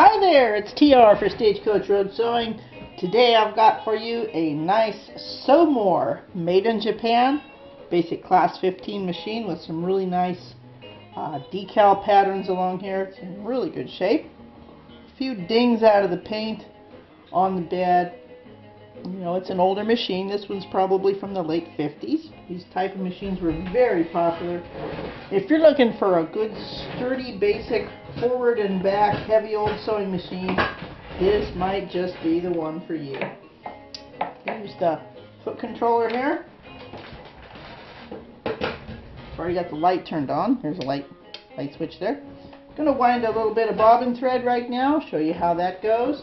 Hi there, it's TR for Stagecoach Road Sewing. Today I've got for you a nice Sewmor made in Japan basic class 15 machine with some really nice uh, decal patterns along here. It's in really good shape. A few dings out of the paint on the bed. You know, it's an older machine. This one's probably from the late 50s. These type of machines were very popular. If you're looking for a good sturdy basic forward and back heavy old sewing machine, this might just be the one for you. Here's the foot controller here. I've Already got the light turned on. There's a light light switch there. Going to wind a little bit of bobbin thread right now, show you how that goes.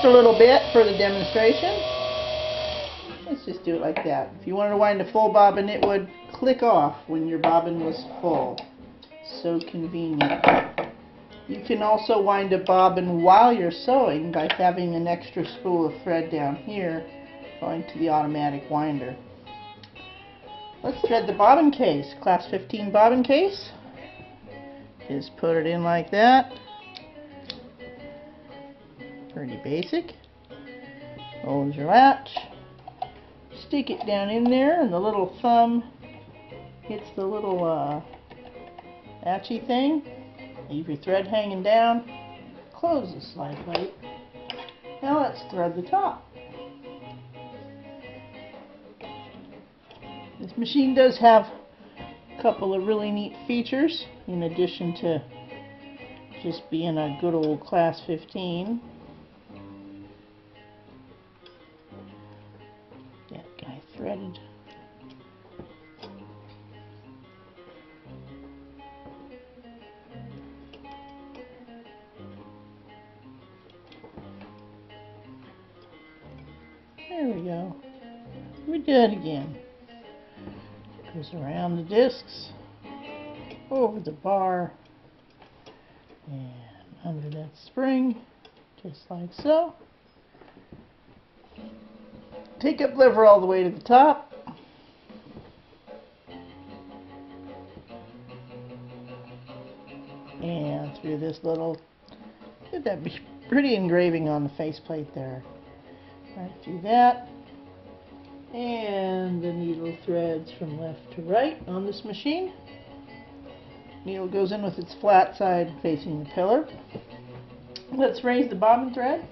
Just a little bit for the demonstration. Let's just do it like that. If you wanted to wind a full bobbin, it would click off when your bobbin was full. So convenient. You can also wind a bobbin while you're sewing by having an extra spool of thread down here going to the automatic winder. Let's thread the bobbin case. Class 15 bobbin case. Just put it in like that. Pretty basic. Hold your latch. Stick it down in there and the little thumb hits the little uh, latchy thing. Leave your thread hanging down. Close the slide plate. Now let's thread the top. This machine does have a couple of really neat features in addition to just being a good old class 15. There we go. We do it again. Goes around the discs, over the bar, and under that spring, just like so. Take up lever all the way to the top. And through this little, get that pretty engraving on the faceplate there. Right through that. And the needle threads from left to right on this machine. Needle goes in with its flat side facing the pillar. Let's raise the bobbin thread.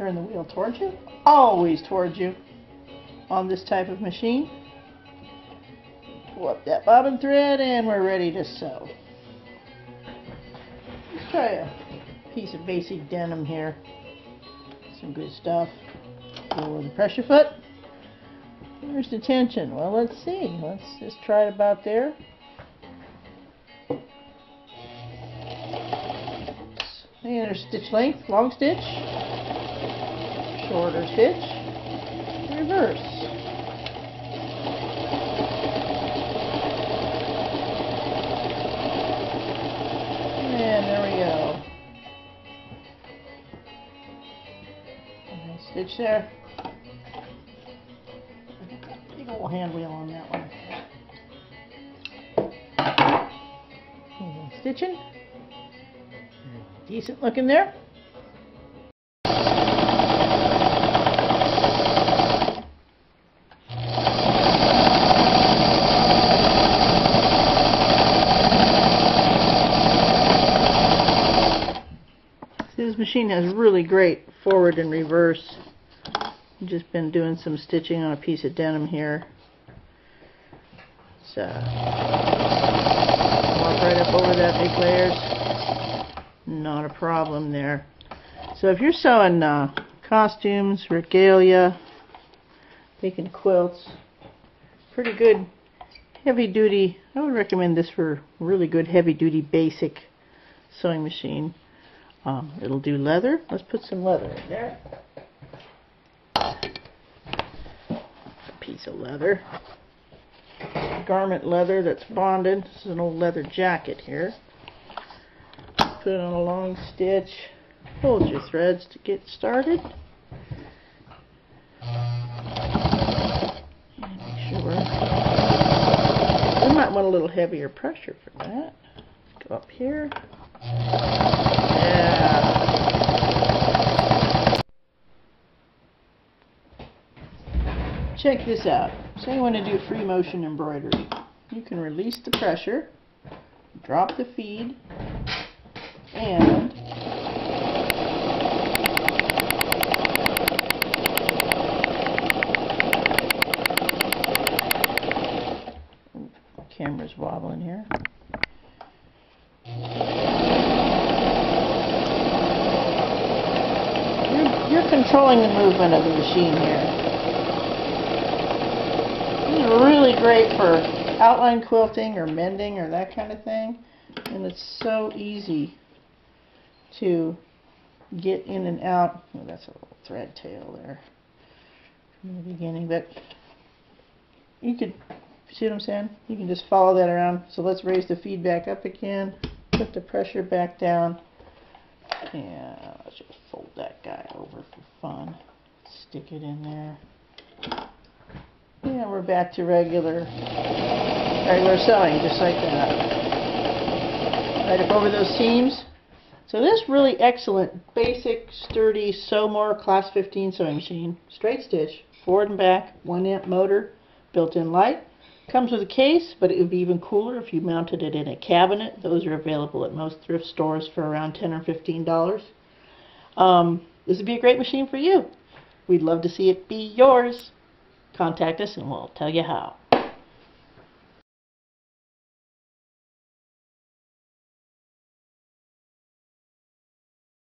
Turn the wheel towards you. Always towards you on this type of machine. Pull up that bobbin thread and we're ready to sew. Let's try a piece of basic denim here. Some good stuff for the pressure foot. Where's the tension? Well, let's see. Let's just try it about there. And there's stitch length, long stitch, shorter stitch, reverse. And there we go. Nice stitch there. Big old hand wheel on that one. Hmm, Stitching. Decent looking there. This machine has really great forward and reverse. Just been doing some stitching on a piece of denim here. So, walk right up over that big layers. Not a problem there. So if you're sewing uh, costumes, regalia, making quilts, pretty good heavy duty. I would recommend this for really good heavy duty basic sewing machine. Ah, it'll do leather. Let's put some leather in there. A piece of leather. Garment leather that's bonded. This is an old leather jacket here. Put it on a long stitch. Hold your threads to get started. Make sure. We might want a little heavier pressure for that. Go up here. Check this out. Say you want to do free motion embroidery. You can release the pressure, drop the feed, and camera's wobbling here. You're, you're controlling the movement of the machine here. Is really great for outline quilting or mending or that kind of thing. And it's so easy to get in and out. Oh, that's a little thread tail there from the beginning, but you could see what I'm saying? You can just follow that around. So let's raise the feed back up again. Put the pressure back down. Yeah, let's just fold that guy over for fun. Stick it in there. Yeah, we're back to regular, regular sewing, just like that. Right up over those seams. So this really excellent, basic, sturdy Sewmor Class 15 sewing machine. Straight stitch, forward and back, 1 amp motor, built-in light. Comes with a case, but it would be even cooler if you mounted it in a cabinet. Those are available at most thrift stores for around 10 or $15. Um, this would be a great machine for you. We'd love to see it be yours. Contact us and we'll tell you how.